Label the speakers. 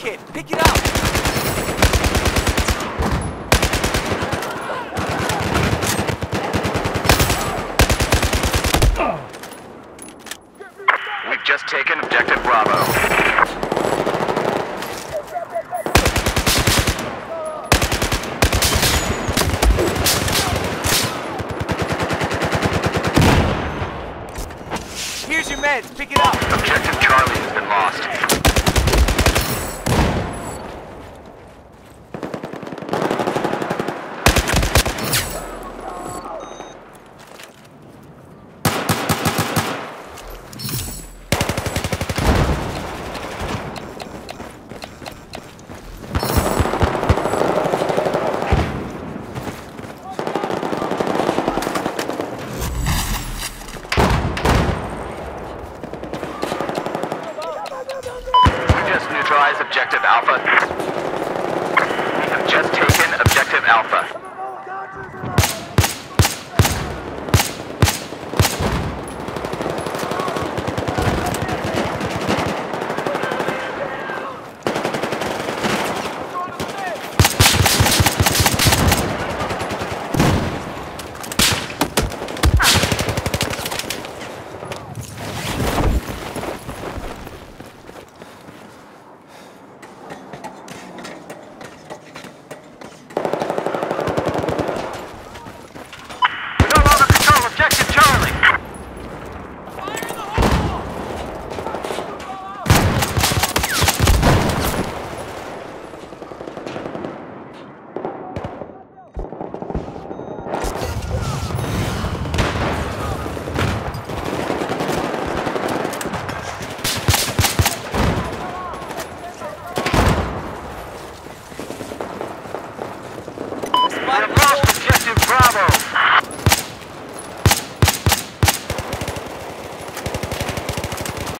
Speaker 1: kid. Pick it up!
Speaker 2: just taken objective Bravo. Here's your meds. Pick it up. Objective Charlie has been lost. Just Objective Alpha. We have just taken Objective Alpha. Objective Bravo.